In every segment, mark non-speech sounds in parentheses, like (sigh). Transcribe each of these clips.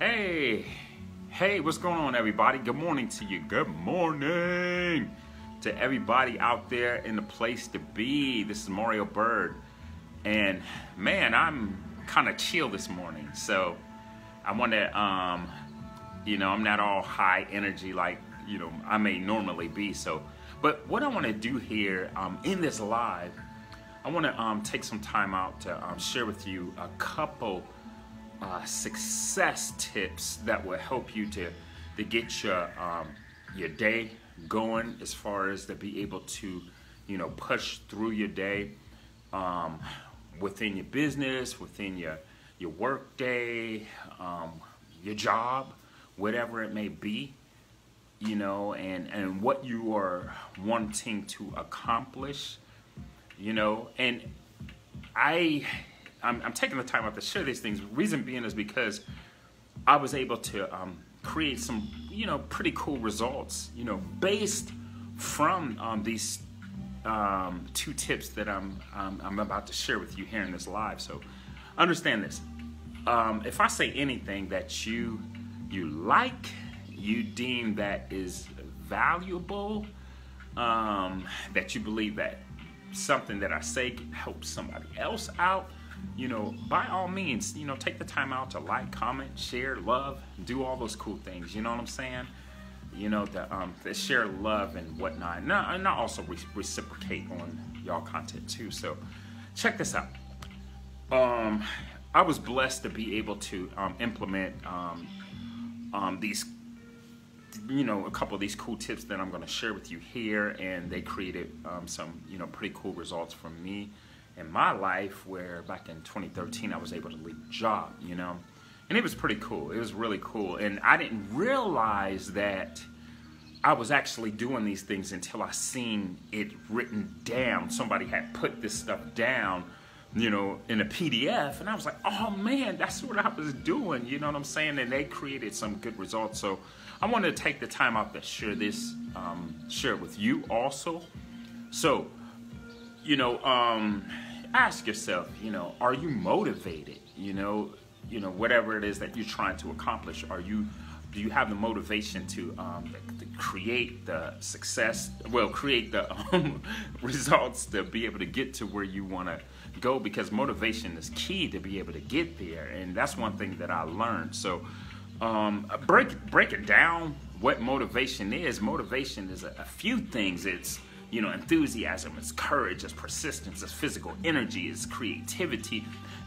Hey, hey, what's going on, everybody? Good morning to you. Good morning to everybody out there in the place to be. This is Mario Byrd, and man, I'm kind of chill this morning. So I want to, um, you know, I'm not all high energy like you know I may normally be. So, but what I want to do here um, in this live, I want to um, take some time out to um, share with you a couple uh, success tips that will help you to to get your um, your day going as far as to be able to you know push through your day um, within your business within your your work day um, your job whatever it may be you know and and what you are wanting to accomplish you know and i I'm, I'm, taking the time out to share these things. Reason being is because I was able to um, create some, you know, pretty cool results, you know, based from um, these um, two tips that I'm, I'm about to share with you here in this live. So understand this. Um, if I say anything that you you like, you deem that is valuable, um, that you believe that something that I say can help somebody else out, you know, by all means, you know, take the time out to like, comment, share, love, do all those cool things. You know what I'm saying? You know, the, um, share love and whatnot. And, and I also re- reciprocate on y'all content too. So check this out. Um, I was blessed to be able to um, implement um, um, these, you know, a couple of these cool tips that I'm going to share with you here, and they created um, some, you know, pretty cool results for me in my life where back in 2013 I was able to leave a job, you know, and it was pretty cool. It was really cool, and I didn't realize that I was actually doing these things until I seen it written down. Somebody had put this stuff down, you know, in a PDF, and I was like, oh man, that's what I was doing. You know what I'm saying? And they created some good results. So I wanted to take the time out to share this, um, share it with you also. So, you know, um, ask yourself, you know, are you motivated? You know, you know, whatever it is that you're trying to accomplish, are you do you have the motivation to, um, to create the success well create the um, (laughs) results to be able to get to where you want to go? Because motivation is key to be able to get there and that's one thing that i learned. So um, break break it down what motivation is. Motivation is a, a few things. It's you know, enthusiasm, it's courage, it's persistence, it's physical energy, it's creativity.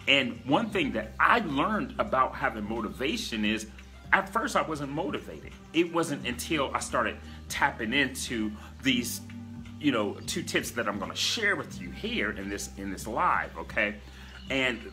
And one thing that I learned about having motivation is at first I wasn't motivated. It wasn't until I started tapping into these, you know, two tips that I'm going to share with you here in this in this live, okay? And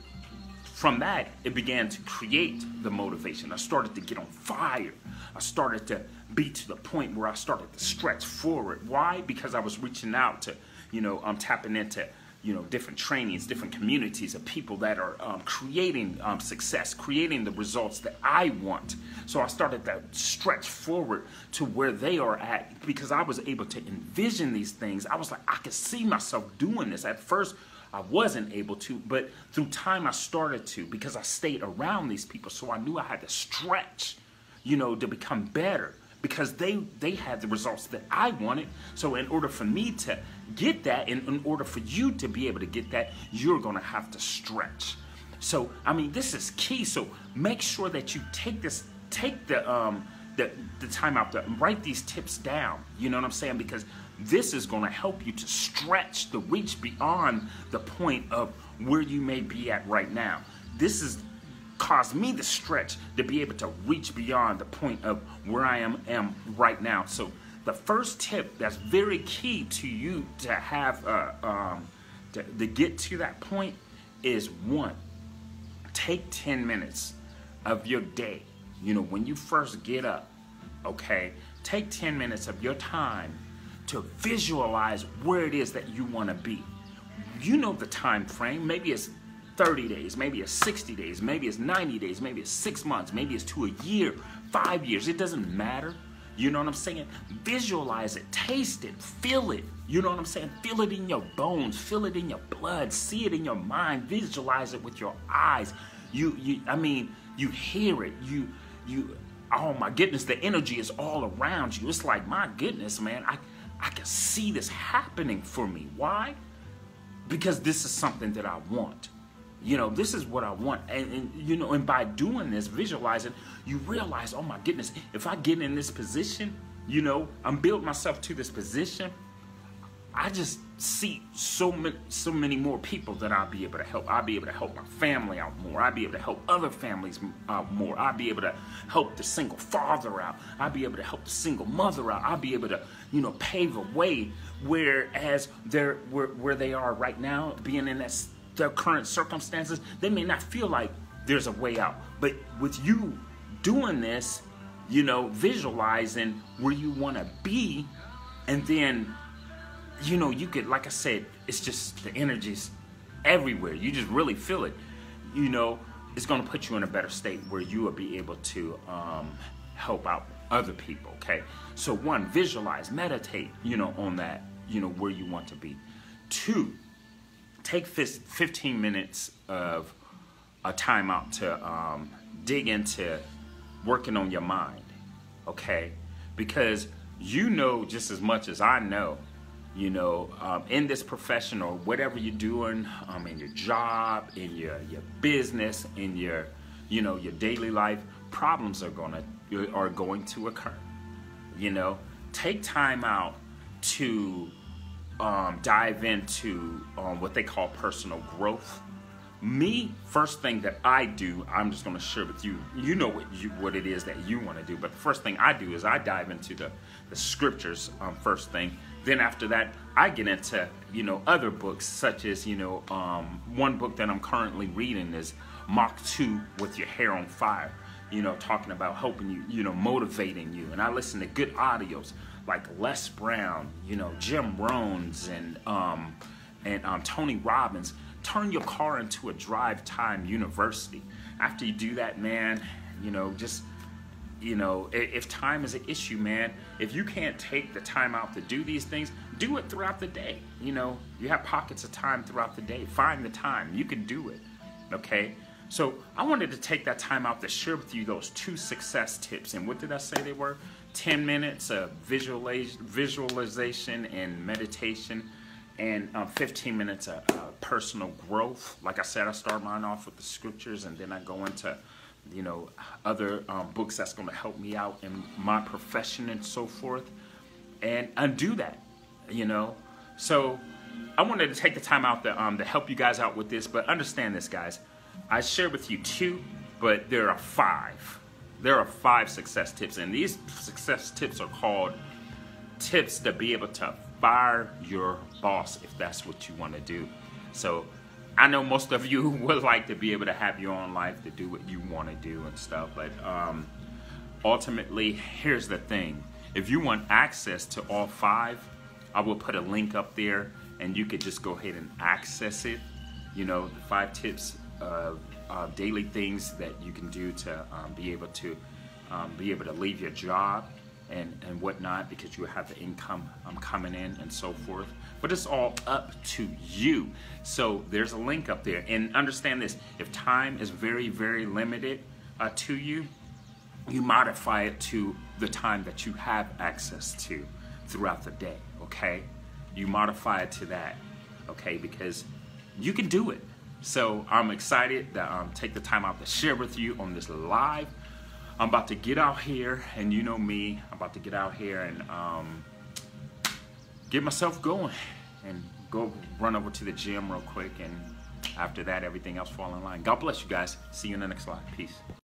from that, it began to create the motivation. I started to get on fire. I started to be to the point where I started to stretch forward. Why? Because I was reaching out to, you know, I'm tapping into, you know, different trainings, different communities of people that are um, creating um, success, creating the results that I want. So I started to stretch forward to where they are at because I was able to envision these things. I was like, I could see myself doing this. At first, I wasn't able to, but through time I started to because I stayed around these people. So I knew I had to stretch, you know, to become better because they they had the results that I wanted. So in order for me to get that, and in order for you to be able to get that, you're gonna have to stretch. So I mean, this is key. So make sure that you take this, take the um the the time out to write these tips down. You know what I'm saying? Because this is going to help you to stretch the reach beyond the point of where you may be at right now. This has caused me the stretch to be able to reach beyond the point of where I am, am right now. So the first tip that's very key to you to have uh, um, to, to get to that point is one, take 10 minutes of your day. You know, when you first get up, okay, take 10 minutes of your time to visualize where it is that you want to be. You know the time frame. Maybe it's 30 days, maybe it's 60 days, maybe it's 90 days, maybe it's six months, maybe it's to a year, five years. It doesn't matter. You know what I'm saying? Visualize it, taste it, feel it. You know what I'm saying? Feel it in your bones, feel it in your blood, see it in your mind, visualize it with your eyes. You, you I mean, you hear it, you you oh my goodness, the energy is all around you. It's like, my goodness, man, I, I can see this happening for me. Why? Because this is something that I want. You know, this is what I want. And, and you know, and by doing this, visualizing, you realize, oh my goodness, if I get in this position, you know, I'm building myself to this position I just see so many, so many more people that I'll be able to help. I'll be able to help my family out more. I'll be able to help other families out more. I'll be able to help the single father out. I'll be able to help the single mother out. I'll be able to, you know, pave a way whereas they're where, where they are right now, being in that, their current circumstances, they may not feel like there's a way out. But with you doing this, you know, visualizing where you want to be, and then you know, you could, like I said, it's just the energy's everywhere. You just really feel it. You know, it's going to put you in a better state where you will be able to um, help out other people. Okay. So, one, visualize, meditate, you know, on that, you know, where you want to be. Two, take this 15 minutes of a time out to um, dig into working on your mind. Okay. Because you know just as much as I know you know, um, in this profession or whatever you're doing, um, in your job, in your, your business, in your, you know, your daily life, problems are gonna are going to occur. You know, take time out to um, dive into um, what they call personal growth. Me, first thing that I do, I'm just going to share with you. You know what you what it is that you want to do, but the first thing I do is I dive into the the scriptures um, first thing then after that, I get into you know other books such as you know um, one book that I'm currently reading is Mach 2 with your hair on fire. You know, talking about helping you, you know, motivating you. And I listen to good audios like Les Brown, you know, Jim Rohns and um, and um, Tony Robbins. Turn your car into a drive time university. After you do that, man, you know, just you know, if time is an issue, man, if you can't take the time out to do these things, do it throughout the day. You know, you have pockets of time throughout the day. Find the time. You can do it. Okay? So I wanted to take that time out to share with you those two success tips. And what did I say they were? 10 minutes of visualization and meditation and um, 15 minutes of uh, personal growth. Like I said, I start mine off with the scriptures and then I go into you know, other um, books that's going to help me out in my profession and so forth, and undo that, you know. So I wanted to take the time out to, um, to help you guys out with this, but understand this, guys. I shared with you two, but there are five. There are five success tips, and these success tips are called tips to be able to fire your boss if that's what you want to do. So I know most of you (laughs) would like to be able to have your own life to do what you want to do and stuff, but um, ultimately, here's the thing. If you want access to all five, I will put a link up there and you could just go ahead and access it. You know, the five tips of uh, daily things that you can do to um, be able to um, be able to leave your job and, and whatnot because you have the income um, coming in and so forth. But it's all up to you. So there's a link up there. And understand this if time is very, very limited uh, to you, you modify it to the time that you have access to throughout the day, okay? You modify it to that, okay? Because you can do it. So I'm excited to um, take the time out to share with you on this live I'm about to get out here, and you know me, I'm about to get out here and um, get myself going and go run over to the gym real quick. And after that, everything else fall in line. God bless you guys. See you in the next live. Peace.